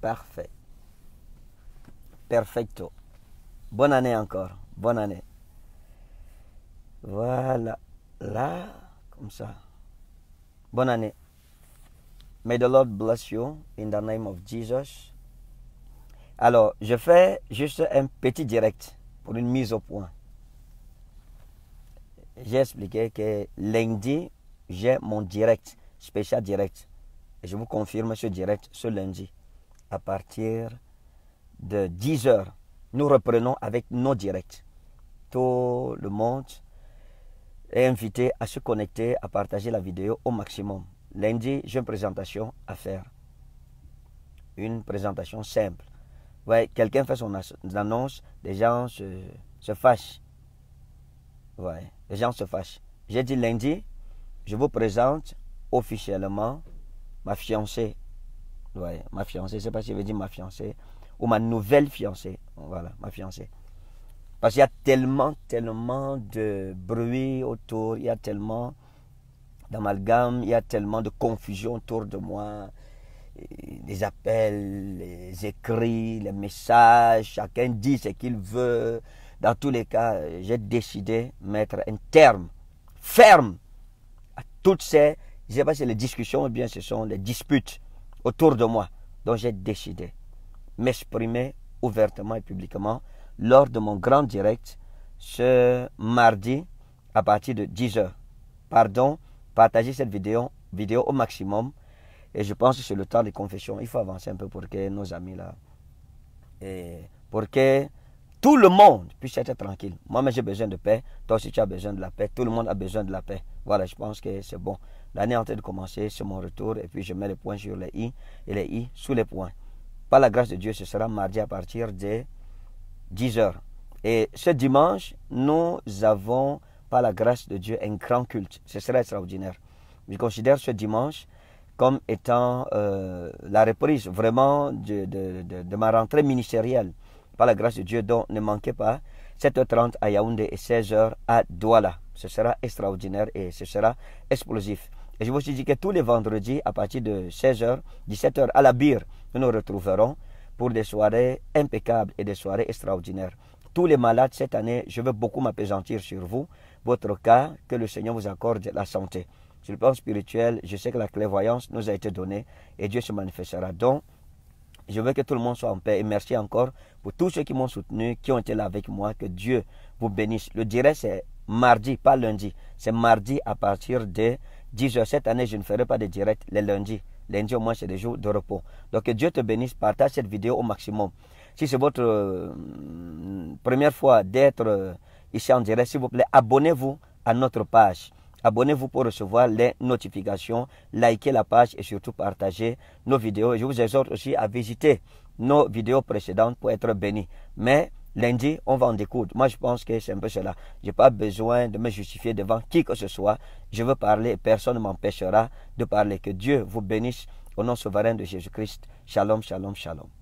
Parfait. Perfecto. Bonne année encore. Bonne année. Voilà. Là, comme ça. Bonne année. May the Lord bless you in the name of Jesus. Alors, je fais juste un petit direct pour une mise au point. J'ai expliqué que lundi, j'ai mon direct, spécial direct. Et je vous confirme ce direct ce lundi. À partir de 10 heures, nous reprenons avec nos directs. Tout le monde est invité à se connecter, à partager la vidéo au maximum. Lundi, j'ai une présentation à faire. Une présentation simple. Ouais, quelqu'un fait son annonce, les gens se, se fâchent. Ouais, les gens se fâchent. J'ai dit lundi, je vous présente officiellement ma fiancée. Ouais, ma fiancée, sais pas si je veux dire ma fiancée ou ma nouvelle fiancée. Voilà, ma fiancée. Parce qu'il y a tellement, tellement de bruit autour, il y a tellement d'amalgame, il y a tellement de confusion autour de moi. Les appels, les écrits, les messages, chacun dit ce qu'il veut. Dans tous les cas, j'ai décidé de mettre un terme ferme à toutes ces, je ne sais pas si les discussions ou bien ce sont les disputes autour de moi. Donc j'ai décidé m'exprimer ouvertement et publiquement lors de mon grand direct ce mardi à partir de 10h. Pardon, partagez cette vidéo, vidéo au maximum. Et je pense que c'est le temps des confessions. Il faut avancer un peu pour que nos amis là, et pour que tout le monde puisse être tranquille. Moi, j'ai besoin de paix. Toi aussi, tu as besoin de la paix. Tout le monde a besoin de la paix. Voilà, je pense que c'est bon. L'année est en train de commencer, c'est mon retour. Et puis, je mets les points sur les i et les i sous les points. Par la grâce de Dieu, ce sera mardi à partir de 10h. Et ce dimanche, nous avons, par la grâce de Dieu, un grand culte. Ce sera extraordinaire. Je considère ce dimanche comme étant euh, la reprise vraiment de, ma rentrée ministérielle. Par la grâce de Dieu, donc ne manquez pas 7h30 à Yaoundé et 16h à Douala. Ce sera extraordinaire et ce sera explosif. Et je vous dis que tous les vendredis, à partir de 16h, 17h à la bire, nous nous retrouverons pour des soirées impeccables et des soirées extraordinaires. Tous les malades, cette année, je veux beaucoup m'apaisantir sur vous. Votre cas, que le Seigneur vous accorde la santé. Sur le plan spirituel, je sais que la clairvoyance nous a été donnée et Dieu se manifestera. Donc, je veux que tout le monde soit en paix. Et merci encore pour tous ceux qui m'ont soutenu, qui ont été là avec moi. Que Dieu vous bénisse. Le direct, c'est mardi, pas lundi. C'est mardi à partir de 10h. Cette année, je ne ferai pas de direct les lundis. Lundi, au moins, c'est des jours de repos. Donc, que Dieu te bénisse. Partage cette vidéo au maximum. Si c'est votre euh, première fois d'être euh, ici en direct, s'il vous plaît, abonnez-vous à notre page. Abonnez-vous pour recevoir les notifications, likez la page et surtout partagez nos vidéos. Je vous exhorte aussi à visiter nos vidéos précédentes pour être bénis. Mais lundi, on va en découdre. Moi, je pense que c'est un peu cela. Je n'ai pas besoin de me justifier devant qui que ce soit. Je veux parler et personne ne m'empêchera de parler. Que Dieu vous bénisse au nom souverain de Jésus-Christ. Shalom, shalom, shalom.